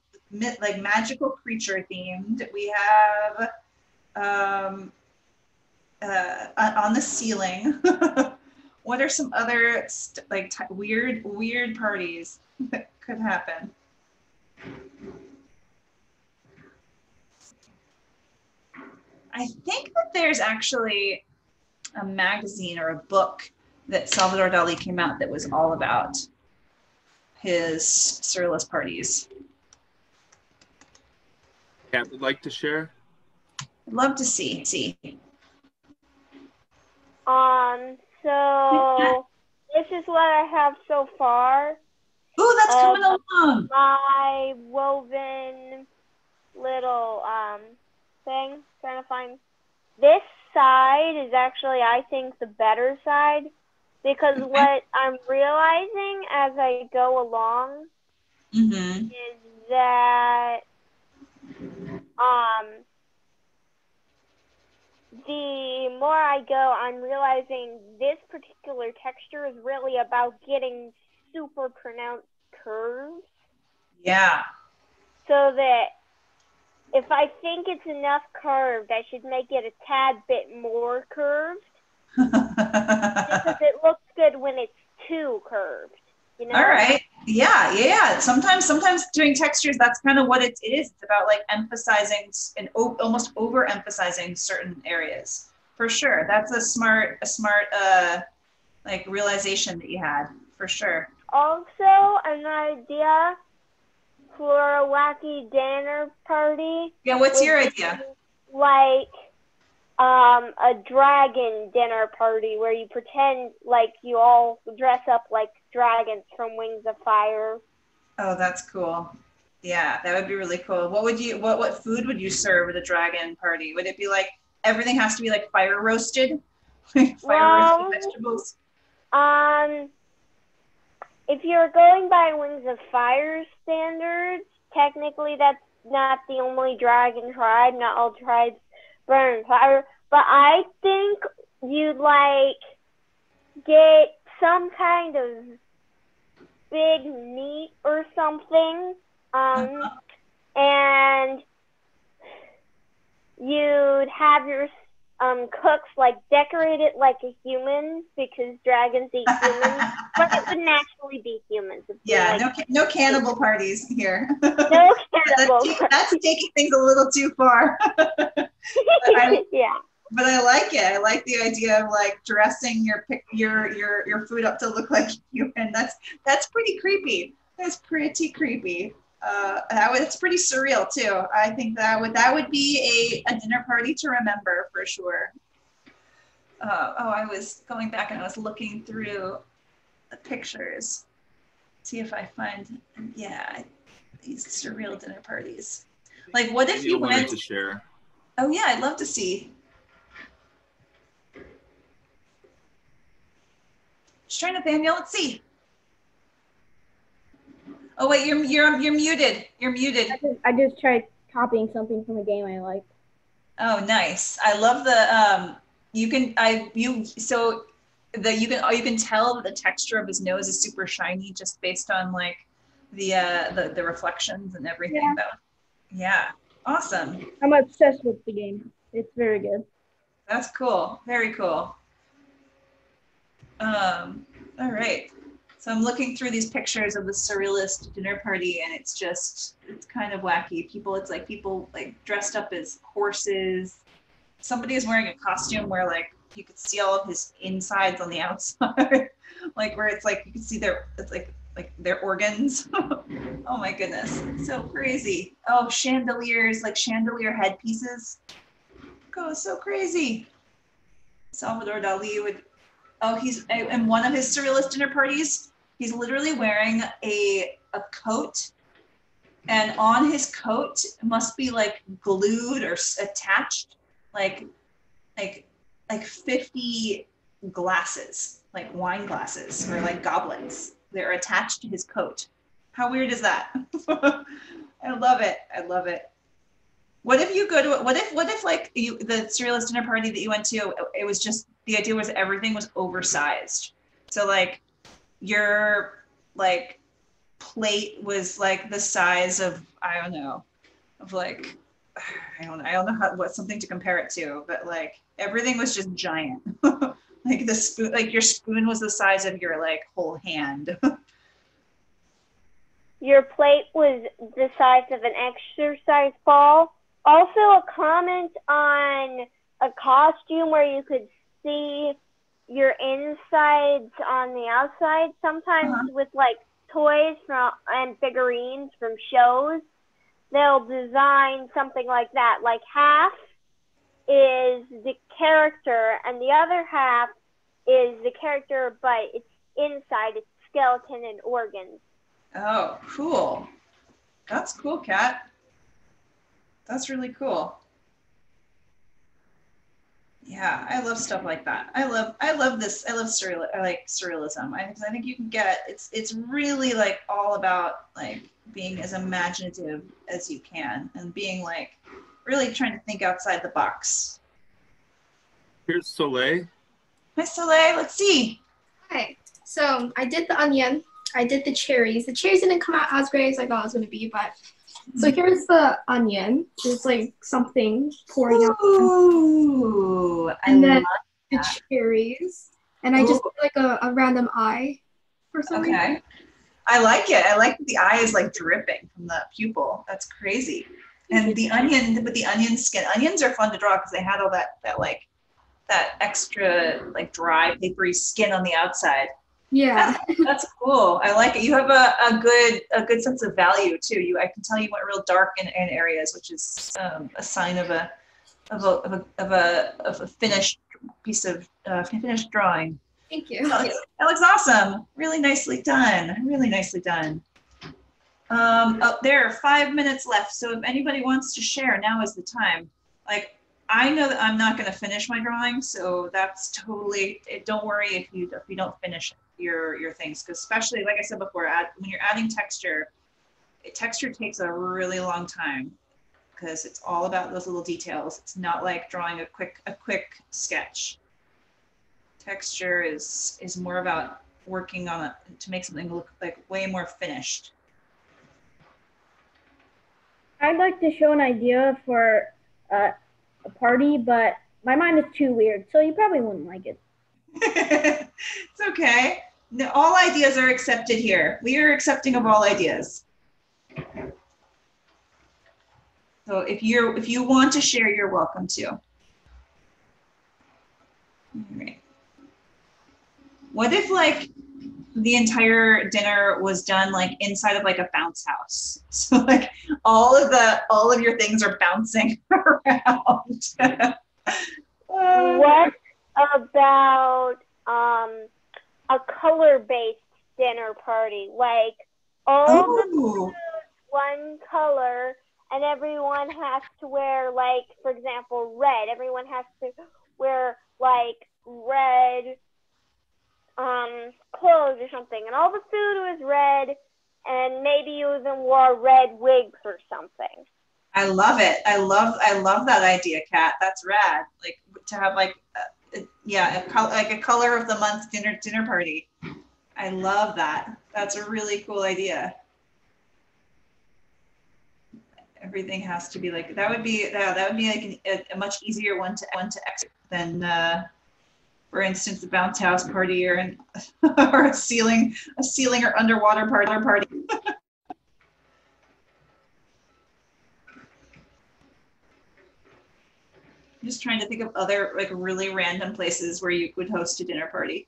like magical creature themed. We have um, uh, on the ceiling. <laughs> what are some other like weird weird parties that could happen? I think that there's actually a magazine or a book that Salvador Dali came out that was all about his surrealist parties. Cat would like to share. I'd love to see. See. Um, so <laughs> this is what I have so far. Ooh, that's Um, coming along. My woven little um thing. Trying to find this side is actually I think the better side because what I'm realizing as I go along Mm-hmm. is that um the more I go, I'm realizing this particular texture is really about getting super pronounced curves Yeah. so that if I think it's enough curved, I should make it a tad bit more curved because <laughs> it looks good when it's too curved. You know? All right. Yeah, yeah, yeah. Sometimes, sometimes doing textures, that's kind of what it is. It's about like emphasizing and o- almost overemphasizing certain areas. For sure. That's a smart, a smart, uh, like realization that you had. For sure. Also, an idea for a wacky dinner party. Yeah. What's your idea? Like um, a dragon dinner party where you pretend like you all dress up like dragons from Wings of Fire. Oh, that's cool. Yeah, that would be really cool. What would you? What what food would you serve at a dragon party? Would it be like everything has to be like fire roasted, <laughs> fire Well- roasted vegetables? Um, if you're going by Wings of Fire standards, technically that's not the only dragon tribe. Not all tribes burn fire. But I think you'd like get some kind of big meat or something. Um, Uh-huh. and you'd have your um cooks like decorate it like a human because dragons eat <laughs> humans, but it would naturally be humans. Yeah, like, no, ca- no cannibal parties here. <laughs> no that's, cannibal. ta- that's taking things a little too far. <laughs> I- yeah. but I like it. I like the idea of like dressing your your your your food up to look like human. That's that's pretty creepy. That's pretty creepy. Uh, that was it's pretty surreal too. I think that would that would be a, a dinner party to remember for sure. Uh, oh, I was going back and I was looking through the pictures. see if I find, yeah, these surreal dinner parties. Like, what if you wanted went? to share. Oh yeah, I'd love to see. Just trying to. Let's see. Oh wait, you're you're you're muted. You're muted. I just, I just tried copying something from a game I like. Oh, nice. I love the um. You can I you so the you can oh, you can tell that the texture of his nose is super shiny just based on like the uh the the reflections and everything. Yeah. Though. Yeah. Awesome. I'm obsessed with the game. It's very good. That's cool. Very cool. Um, all right. So I'm looking through these pictures of the surrealist dinner party, and it's just it's kind of wacky. People, it's like people like dressed up as horses. Somebody is wearing a costume where like you could see all of his insides on the outside, <laughs> like where it's like you can see their it's like like their organs. <laughs> oh my goodness, so crazy. Oh, chandeliers, like chandelier headpieces go so crazy. Salvador Dali would, oh, he's in one of his surrealist dinner parties. He's literally wearing a a coat, and on his coat must be like glued or attached, like like like fifty glasses, like wine glasses or like goblets. They're attached to his coat. How weird is that? <laughs> I love it. I love it. What if you go to what if what if like you the surrealist dinner party that you went to it was just the idea was everything was oversized. So like your like plate was like the size of I don't know of like I don't I don't know how what something to compare it to but like everything was just giant. <laughs> like the spoon like your spoon was the size of your like whole hand. <laughs> Your plate was the size of an exercise ball. Also, a comment on a costume where you could see your insides on the outside. Sometimes Uh-huh. with like toys from and figurines from shows, they'll design something like that. Like half is the character, and the other half is the character, but it's inside. It's skeleton and organs. Oh, cool. That's cool, Kat. That's really cool. Yeah, I love stuff like that. I love I love this. I love surreal I like surrealism. I, 'cause I think you can get it's it's really like all about like being as imaginative as you can and being like really trying to think outside the box. Here's Soleil. Hi Soleil, let's see. Hi. So I did the onion. I did the cherries. The cherries didn't come out as great as I thought it was gonna be, but so mm-hmm. here's the onion. There's like something pouring out Ooh, I And then- the cherries, and I just Ooh. like a, a random eye for some reason. Okay. I like it. I like that the eye is like dripping from the pupil. That's crazy. And the onion, with the onion skin, onions are fun to draw because they had all that that like that extra like dry papery skin on the outside. Yeah. <laughs> That's cool. I like it. You have a, a good a good sense of value too. You I can tell you went real dark in, in areas, which is um, a sign of a of a of a of a, of a finished piece of uh, finished drawing. Thank you. That looks, that looks awesome. Really nicely done. Really nicely done. Um, oh, there are five minutes left. So if anybody wants to share, now is the time. Like, I know that I'm not going to finish my drawing, so that's totally. It, don't worry if you if you don't finish your your things, because especially like I said before, add, when you're adding texture, it, texture takes a really long time because it's all about those little details. It's not like drawing a quick a quick sketch texture is is more about working on it to make something look like way more finished. I'd like to show an idea for uh, a party, but my mind is too weird, so you probably wouldn't like it. <laughs> it's okay. All ideas are accepted here. We are accepting of all ideas. So if you're if you want to share, you're welcome to. All right. What if like the entire dinner was done like inside of like a bounce house? <laughs> So like all of the all of your things are bouncing <laughs> around. Uh, What about um, a color-based dinner party. Like all the Oh, one color and everyone has to wear like for example red everyone has to wear like red um clothes or something and all the food was red and maybe you even wore red wigs or something I love it. I love I love that idea, Kat. That's rad. Like to have like yeah, a like a color of the month dinner dinner party. I love that. That's a really cool idea. Everything has to be like that would be that, that would be like an, a, a much easier one to one to execute than uh, for instance the bounce house party or an, <laughs> or a ceiling a ceiling or underwater party party. I'm just trying to think of other like really random places where you would host a dinner party.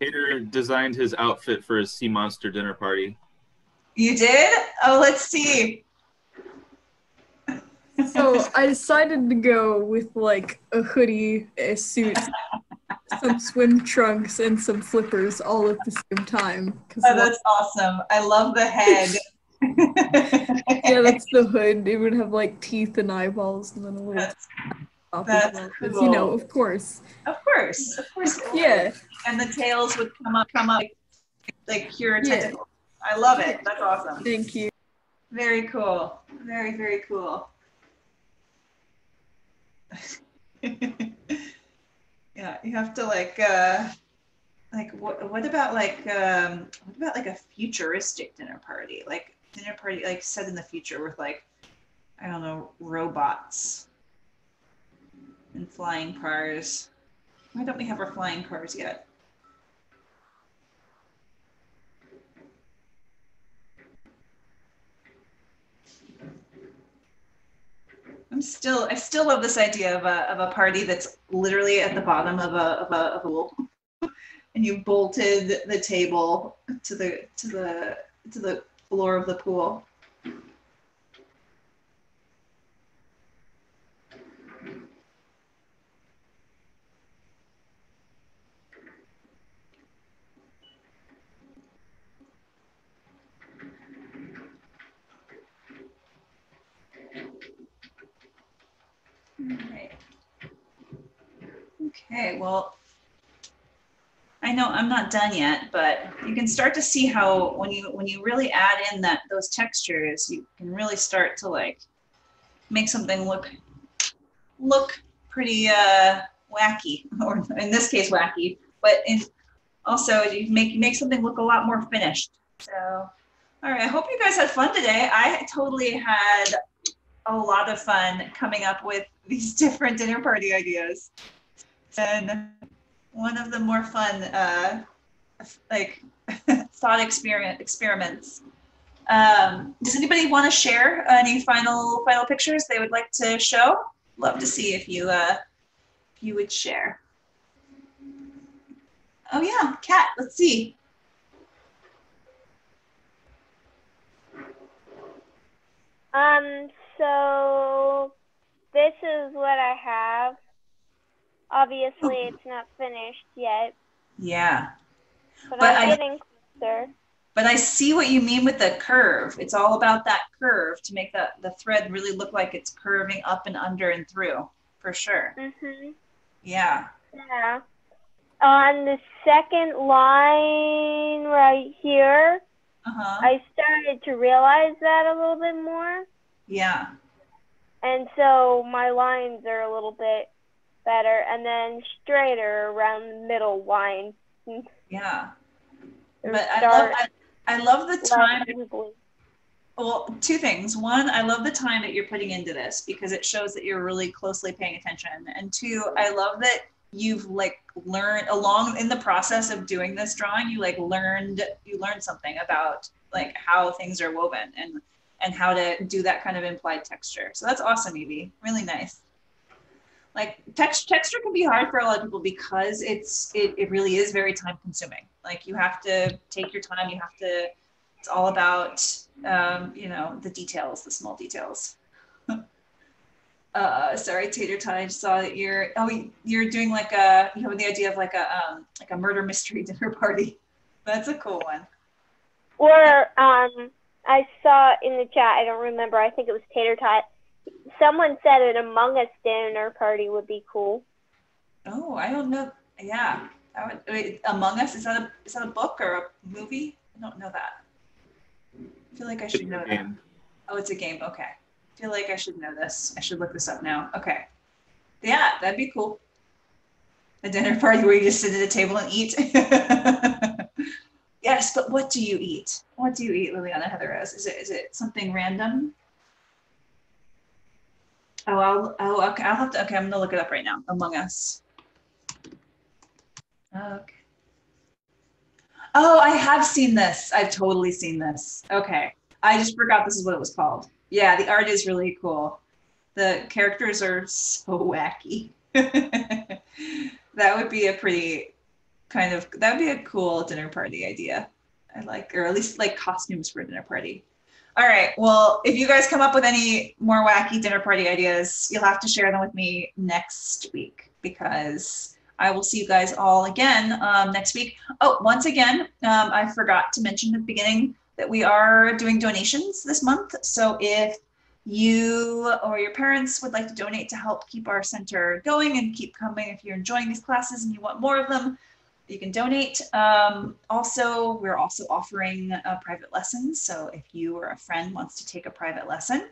Tater designed his outfit for his sea monster dinner party. You did? Oh, let's see. So I decided to go with like a hoodie, a suit, <laughs> some swim trunks, and some flippers all at the same time. Oh, that's awesome. I love the head. <laughs> yeah, that's the hood. It would have like teeth and eyeballs, and then a little That's- that's. 'cause, You know, of course. of course, of course. Yeah. And the tails would come up, come up like pure Yeah. tentacles. I love it. That's awesome. Thank you. Very cool. Very, very cool. <laughs> yeah, you have to like uh like what what about like um what about like a futuristic dinner party? Like dinner party like set in the future with like I don't know, robots and flying cars. Why don't we have our flying cars yet? I'm still, I still love this idea of a, of a party that's literally at the bottom of a, of a, of a pool. <laughs> And you bolted the table to the, to the, to the floor of the pool. Okay, well, I know I'm not done yet, but you can start to see how when you when you really add in that those textures, you can really start to like make something look look pretty uh wacky, <laughs> or in this case wacky, but in also you make make something look a lot more finished. So all right, I hope you guys had fun today. I totally had a lot of fun coming up with <laughs> these different dinner party ideas. And one of the more fun, uh, like <laughs> thought experiment experiments. Um, does anybody want to share any final final pictures they would like to show? Love to see if you uh, if you would share. Oh yeah, cat. Let's see. Um, so this is what I have. Obviously, it's not finished yet, Yeah, but, But I'm I- getting closer. but I see what you mean with the curve. It's all about that curve to make the the thread really look like it's curving up and under and through, for sure. Mhm. Yeah. Yeah. On the second line right here, Uh huh. I started to realize that a little bit more, Yeah. and so my lines are a little bit better, and then straighter around the middle line. Yeah. But I love I, I love the time. Well, two things. One, I love the time that you're putting into this because it shows that you're really closely paying attention. And two, I love that you've like learned along in the process of doing this drawing, you like learned you learned something about like how things are woven and and how to do that kind of implied texture. So that's awesome, Evie. Really nice. Like text, texture can be hard for a lot of people because it's it, it really is very time consuming. Like you have to take your time, you have to it's all about um, you know the details the small details <laughs> Uh, sorry, Tater Tot. I saw that you're oh you're doing like a you have the idea of like a um like a murder mystery <laughs> dinner party. That's a cool one. Or um, I saw in the chat. I don't remember. I think it was Tater Tot. Someone said an Among Us dinner party would be cool. Oh, I don't know. Yeah, that would, wait, Among Us is that a is that a book or a movie? I don't know that. I feel like I should know that. Oh, it's a game. Okay. I feel like I should know this. I should look this up now. Okay. Yeah, that'd be cool. A dinner party where you just sit at a table and eat. <laughs> yes, but what do you eat? What do you eat, Liliana Heather Rose? Is it is it something random? Oh, I'll oh okay. I'll have to okay, I'm gonna look it up right now. Among Us. Okay. Oh, I have seen this. I've totally seen this. Okay. I just forgot this is what it was called. Yeah, the art is really cool. The characters are so <laughs> wacky. that would be a pretty kind of that would be a cool dinner party idea. I like or at least like costumes for a dinner party. All right. Well, if you guys come up with any more wacky dinner party ideas, you'll have to share them with me next week because I will see you guys all again um, next week. Oh, once again, um, I forgot to mention at the beginning that we are doing donations this month. So if you or your parents would like to donate to help keep our center going and keep coming, if you're enjoying these classes and you want more of them, you can donate. Um, also, we're also offering uh, private lessons. So if you or a friend wants to take a private lesson,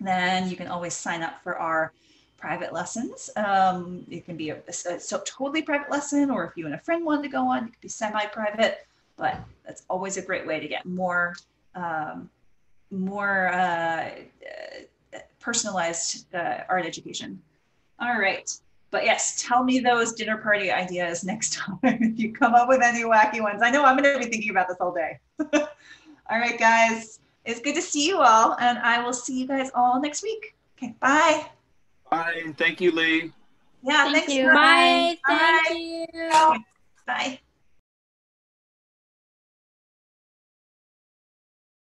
then you can always sign up for our private lessons. Um, it can be a, a, so totally private lesson, or if you and a friend wanted to go on, it could be semi-private. But that's always a great way to get more um, more uh, uh, personalized uh, art education. All right. But yes, tell me those dinner party ideas next time <laughs> if you come up with any wacky ones. I know I'm going to be thinking about this all day. <laughs> all right, guys. It's good to see you all, and I will see you guys all next week. Okay, bye. Bye. Thank you, Lee. Yeah, Thank thanks you. for- Bye. Bye. Thank you. Bye.